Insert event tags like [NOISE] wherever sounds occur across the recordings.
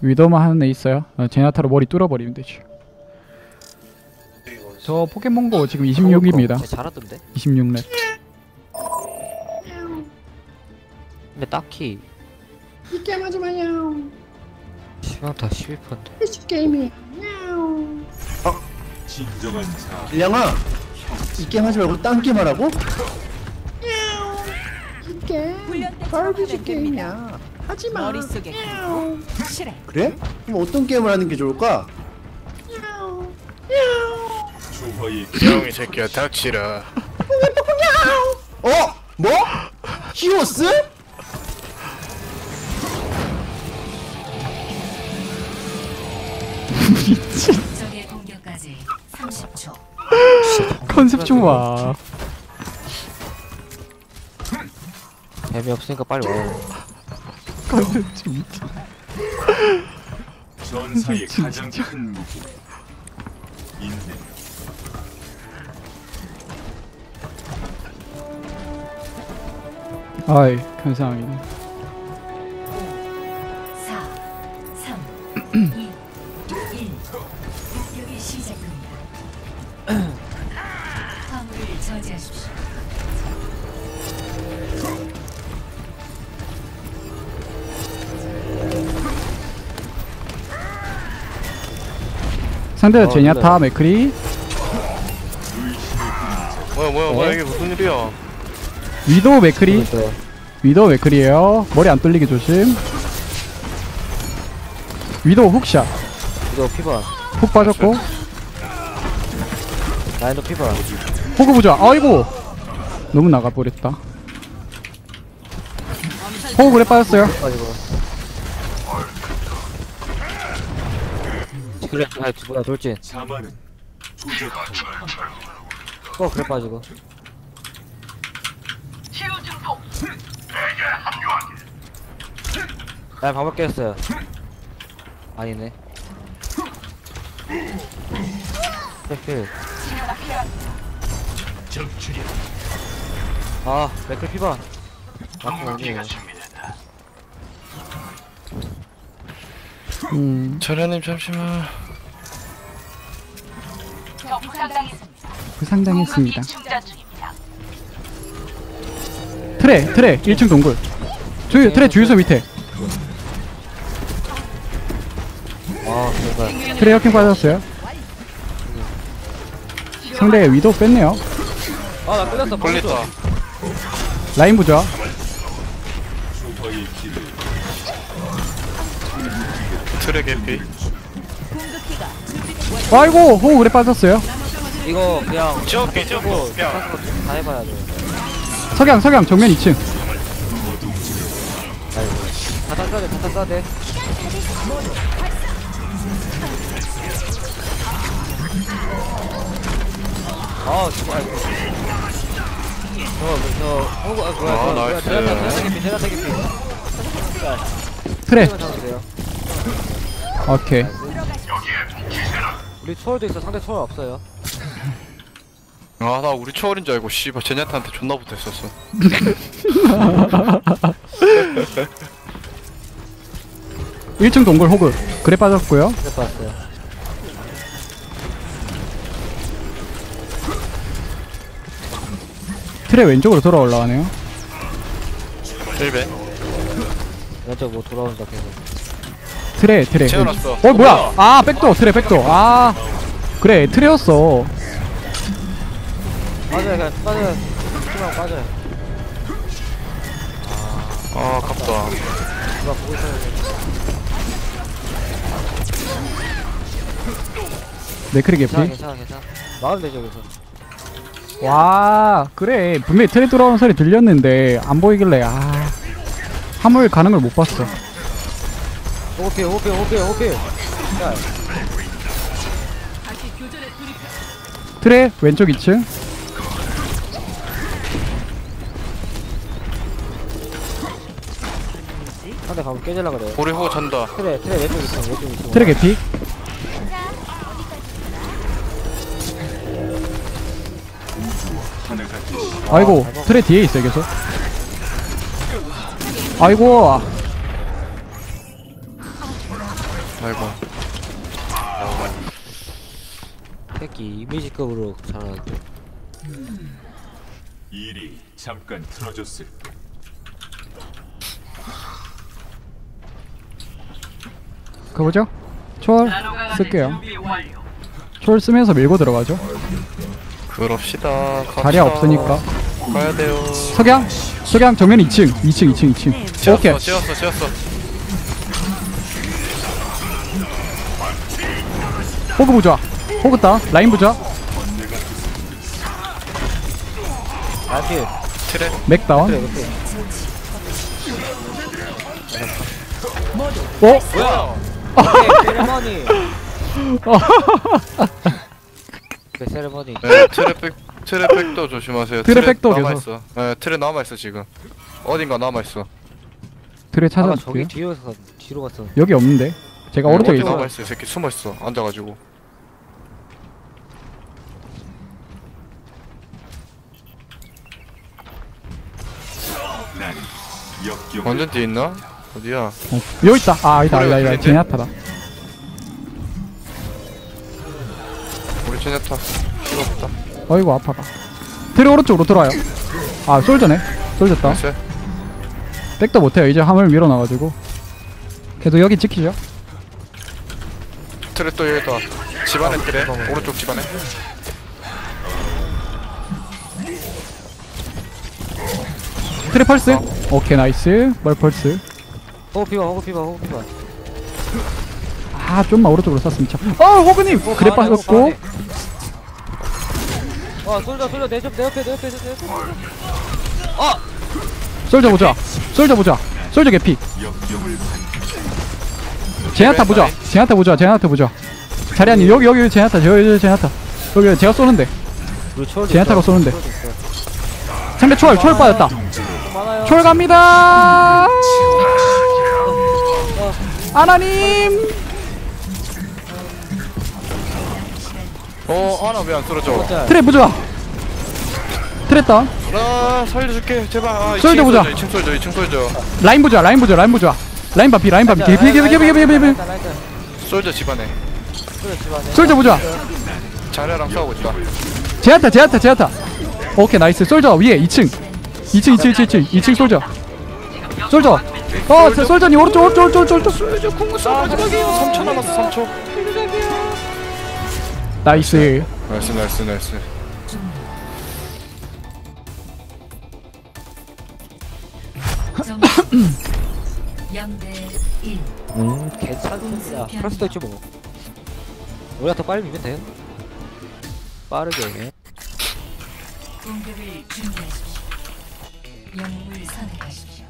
위도만 하는 애 있어요 어, 제나타로 머리 뚫어버리면 되지 저 포켓몬고 지금 26입니다 쟤 잘하던데? 26렙 근데 딱히 이 게임 하지 마요. 시간 다 12%인데 PC 게임이야. 진정한 자 길냥아 이 게임 하지 말고 딴 게임 하라고? 이 게임 RPG 게임이야. 하지 마. 머릿속에 실해 그래? 그럼 어떤 게임을 하는 게 좋을까? 조화의 형이 새끼야 닥치라 어? 뭐? 히오스? 적의 공격까지 30초 컨셉 좀와 재미없으니까 빨리 와 전사의 가장 큰 무기. 인내 아이 감사합니다. 4 3 2 상대가 어, 젠야타 맥크리. 뭐야 뭐야 뭐야 이게 무슨 일이야? 위도우 맥크리. 있어요 위도우 맥크리에요. 머리 안 뚫리게 조심. 위도우 hook shot. 이거 피 반. hook 빠졌고. 라인도 피 반. 호그 부자. 아이고. 너무 나가버렸다. 호그 grab 빠졌어요. 가지고 그래 아 뭐야 돌진. 어 그래 빠지고. 나 방법 깼어요. 아니네. 필 아, 맥클 피바. 맞고 오네. 음. 차련님 잠시만 부상당했습니다. 트레 트레 1층 동굴. 주, 트레 주유소 밑에. 아, 제발. 트레 역행 빠졌어요. 상대 위도우 뺐네요. 아, 나 끌렸어. 걸렸다. 라인 길을 트랙 에피 아이고 호그 그래 빠졌어요 이거 그냥 지웠게 야다 해봐야 돼. 석양 석양 정면 2층 아이고. 다다 써야 돼, 다다 써야 돼. 아, 정말. 저, 저, 호구, 아, 뭐야, 아, 저, 뭐야, nice. 제가 다 개피, 제가 다 개피. 트레 잡으세요. 오케이 우리 초월도 있어, 상대 초월 없어요. 아 나 우리 초월인 줄 알고 씨발 젠야타한테 존나 붙어있었어 1층 [LAUGHS] 동굴 호그 grab 빠졌고요 grab 빠졌어요. 트레 왼쪽으로 돌아 올라가네요 1배 왼쪽 뭐 돌아온다, 계속. 트레 트레 채워놨어. 어 뭐야 아 백도 트레 백도 아 그래 트레였어 빠져요, 그냥 빠져요. 조금만 빠져요. 아 아깝다 누가 보고 있어야 돼. 네크리 괜찮아, 개피 괜찮아, 괜찮아. 막으면 되죠, 여기서. 와 그래 분명히 트레 돌아오는 소리 들렸는데 안 보이길래 아 화물 가는 걸 못 봤어 오케이, 오케이, 오케이, 오케이. 야, 트레? 왼쪽 2층? 상대 가면 깨질라 그래. 우리 호구 잔다. 트레, 트레 왼쪽 있어, 왼쪽 있어. 트레 개피? 아이고 트레 뒤에 있어요 계속. 아이고 새끼 이미지급으로 잘하는데 일이 잠깐 틀어졌을 뿐. 가보죠. 초월 쓸게요. 초월 쓰면서 밀고 들어가죠. 그럽시다 갑시다. 자리야 없으니까. 가야 돼요 석양, 석양 정면 2층, 2층, 2층, 2층. 오케이. 지었어 지었어 지었어 호그 부좌, 호그 따, 라인 부좌, 아필 트레 맥 다운. 그래 그래 어? 뭐야 오케이 세레머니 그 [LAUGHS] 세레머니 네, 트랩백 트랩백도 조심하세요. 트랩백도 남아 계속. 있어. 네, 트랩 남아 있어 지금. 어딘가 남아 있어. 드레 아까 저기 찾아줄게요. 뒤에서 가- 뒤로 갔어 여기 없는데. 제가 오른쪽에 어디 있어. 남아 있어. 이 새끼 숨어 있어. 앉아가지고. 완전 뒤에 있나? 어디야? 어, 여기 있다. 아, 아니다, 아니다, 아니다. 그래, 제냐타다. 우리 제네타 필요 없다. 어이구 아파가. 드레 오른쪽으로 들어와요. 아, 솔저네. 솔졌다. 나이스. 백도 못해요. 이제 함을 밀어놔가지고. 그래도 여기 지키죠. 트랩 또 여기다. 집안에 트랩. 오른쪽 집안에. 트레 펄스. 오케이, nice. 뭘 펄스. 호그 피 반 호그 피 반 호그 피 반 아, 좀만 오른쪽으로 쐈으면 참. 어, 호그님! grab 방 안에, 호그 빠졌고. 와 솔져 솔져 내, 옆- 내 옆에 내 옆에 내 옆에 솔저 보자. 솔저 보자. 솔저 개피. 젠야타 보자. 젠야타 보자. 젠야타 보자. 자리야님 여기 여기 젠야타. 저 여기 젠야타. 여기 제가 쏘는데. 젠야타가. 쏘는데. 상대 초월 초월 빠졌다. 초월 갑니다. 아나님. 어, 하나 왜 안 쓰러져? 짤. 트레 보자. 트레 다운. 아, 살려줄게. 제발. 아, 솔져 2층 보자. 솔져, 2층 솔져, 2층 솔져. 라인 보자. 라인 보자. 라인 보자. 라인 반피 라인 반피. 개피 개피 개피 개피 개피. 솔져 집안에. 솔져 보자. 자네랑 싸우고 있다. 젠야타 젠야타 젠야타. 오케이 nice. 솔저 위에 2층. 2층 2층 2층 2층 2층 솔저. 솔저. 어, 저 솔저님 오른쪽 오른쪽 오른쪽 오른쪽. 솔저 궁 쏴. 마지막이요. 3초 남았어, 3초. nice. nice, nice, nice. 점수 0대 1. 음 괜찮습니다 프로스도 있지 뭐 우리가 더 빨리 밀면 돼요 빠르게 공격을 준비하십시오. 영웅을 선택하십시오.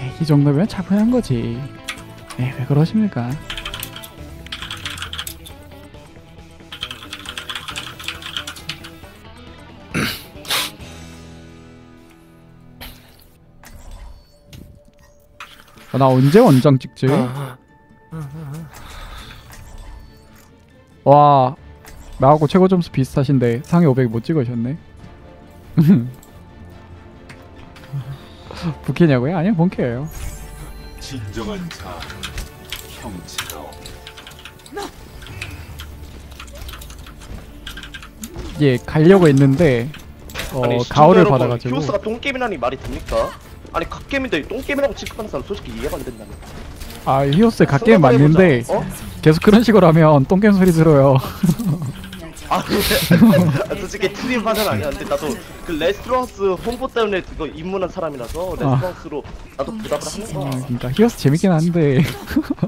에이, 이 정도면 차분한 거지. 에이, 왜 그러십니까? 아, 나 언제 원장 찍지? 와, 나하고 최고 점수 비슷하신데 상위 500 못 찍으셨네. [LAUGHS] 부캐냐고요? 아니요, 본캐예요. 진정한 자 형체로 예, 가려고 했는데 어, 아니 가오를 여러분, 받아가지고 히오스가 똥게임이라니 말이 됩니까? 아니 갓게임인데 똥게임이라고 취급하는 사람 솔직히 이해가 안 된다는 아 히오스 갓게임 맞는데 어? 계속 그런 식으로 하면 똥겜 소리 들어요 [LAUGHS] 아 근데 [LAUGHS] 아, 솔직히 트림 하는 아니야. 근데 나도 그 레스토랑스 홍보 때문에 그거 입문한 사람이라서 레스토랑스로 나도 부담을 하는 아, 거야 그러니까 히오스 재밌긴 한데.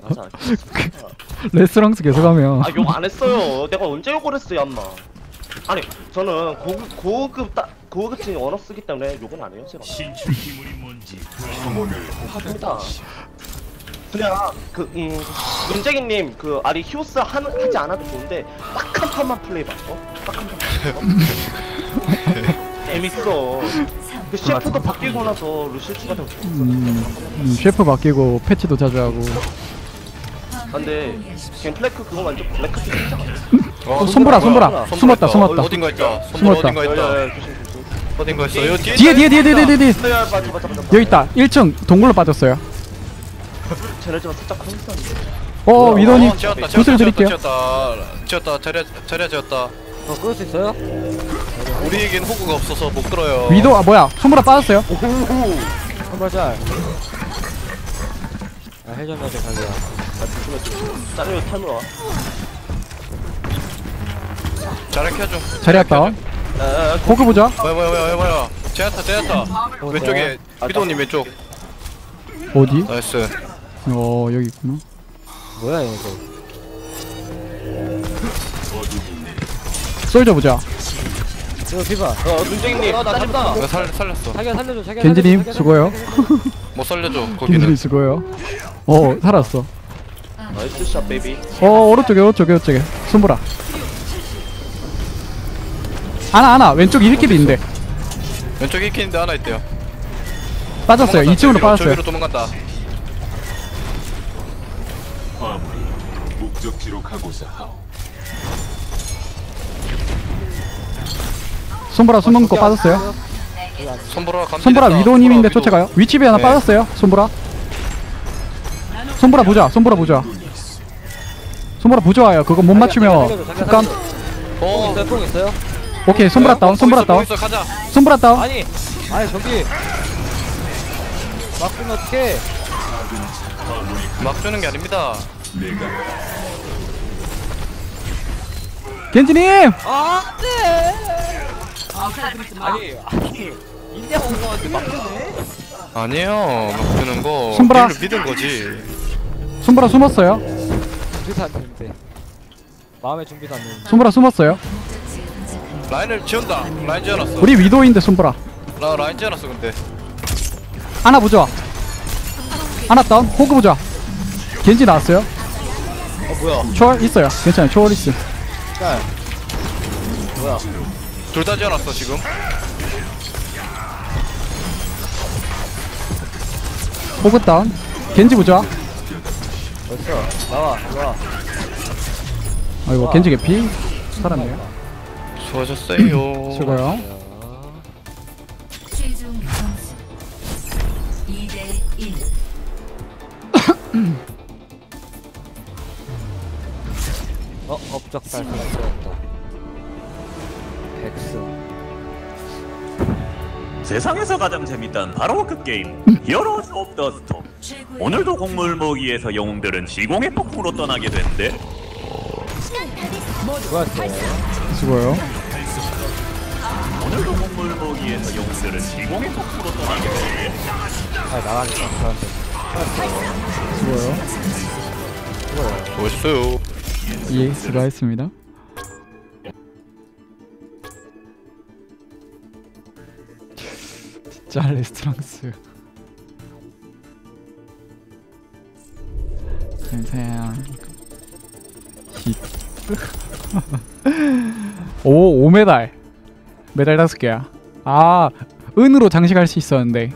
맞아 [LAUGHS] 레스토랑스 계속 하면. 아 욕 안 했어요. 내가 언제 욕을 했어요 엄마. 아니 저는 고급 고급 따, 고급진 언어 쓰기 때문에 욕은 안 해요 제가. 평온을 합니다 그냥 그 음 문재기님 그 아니 히오스 하, 하지 않아도 좋은데 딱 한 판만 플레이 봐 어? 딱 한 판만 [LAUGHS] 재밌어. 그 셰프도 바뀌고 나서 루시츠가 더 좋았어. 음, 음, 셰프 바뀌고 패치도 자주 하고. 근데 갱플레크 그거 완전 블랙크 진짜 어, 손보라 손보라. 숨었다 숨었다. 어딘가 있다. 숨었다. 어딘가 있다. 어딘가 있어. 뒤에 뒤에 뒤에 뒤에 뒤에 여기 있다. 1층 동굴로 빠졌어요 [LAUGHS] 쟤네지만 살짝 컨스턴데 어 위도님 어, 지었다 구슬 지었다 드릴게요. 지었다 지었다. 자리야 자리야 지었다. 어 끌을 수 있어요? 우리에겐 호구가 없어서 못 끌어요. 위도 아 뭐야. 손보라 빠졌어요? 한발 짤. 아 매제 가게야. 짜리로 탈로 와 자리 켜줘. 자리 왔다 야야야 호그 보자. 뭐야 뭐야 뭐야 뭐야 제야타 제야타. 왼쪽에 비도님 왼쪽. 어디? 나이스 어 여기 있구나. 뭐야 이거? 솔져 보자. 이거 비바. 어 눈쟁이님. 어, 나 잡다. 내가 살, 살렸어. 자기가 살려줘. 자기가 겐지님 살려줘, 수고요? [LAUGHS] 살려줘. 못 살려줘 겐지님 거기는 수고요? 어 살았어. nice shot baby. 어 오른쪽에 오른쪽에 오른쪽에. 솜브라. 하나 하나. 왼쪽 1kill이 있는데. 왼쪽에 있는데 하나 있대요. 빠졌어요. 도망간다, 2층으로 저기로, 빠졌어요. 저기로 도망간다 화물이 목적지로 가고자 하오. 손보라 숨은 거 빠졌어요? 손보라 감 손보라 위도님인데 쫓아가요? 위치비 하나 네. 빠졌어요 손보라? 손보라 보자 손보라 보자. 손보라 보자 와요. 그거 못 맞추면 살려줘. 어. 있어요, 뽕 있어요? 오케이 손보라 어, 다운 보고 손보라 다운. 손보라 다운. 아니, 아니 저기. 막으면 어떡해? 막 주는 게 아닙니다. 겐지님! 아니, 아니. 인내 공부하는데? 막으네? 아니에요. 막 주는 거. 손보라. 믿은 거지. 손보라 숨었어요? 준비도 안 되는데. 마음의 준비도 안 되는데. 손보라 숨었어요? 라인을 지운다. 라인 지어놨어. 우리 위도인데 손보라. 나 라인 지어놨어 근데. 하나 보자 하나 다운. 호그 보자. 겐지 나왔어요? 어 뭐야? 초월 있어요. 괜찮아요. 초월 있음 짤. 뭐야? 둘 다 지어놨어 지금. 호그 다운. 겐지 보자. 벌써. 나와 나와. 아이고 겐지 개피? 살았네요. 수고하셨어요. 수고요 어 업적 발생했다. 백스 세상에서 가장 재밌던 바로 그 게임 히어로즈 오브 더 스톰. 오늘도 곡물 모기에서 영웅들은 시공의 폭풍으로 떠나게 되는데 수고하셨어요 수고요. 오늘도 곡물 모기에서 영웅들은 시공의 폭풍으로 떠나게 되는데 아 나가니까 저한테. 수고요. 수고하셨어요 예 수고하셨습니다. 진짜 레스토랑스. 안녕하세요 [LAUGHS] 오 5메달. 메달 다섯 개야. 아 은으로 장식할 수 있었는데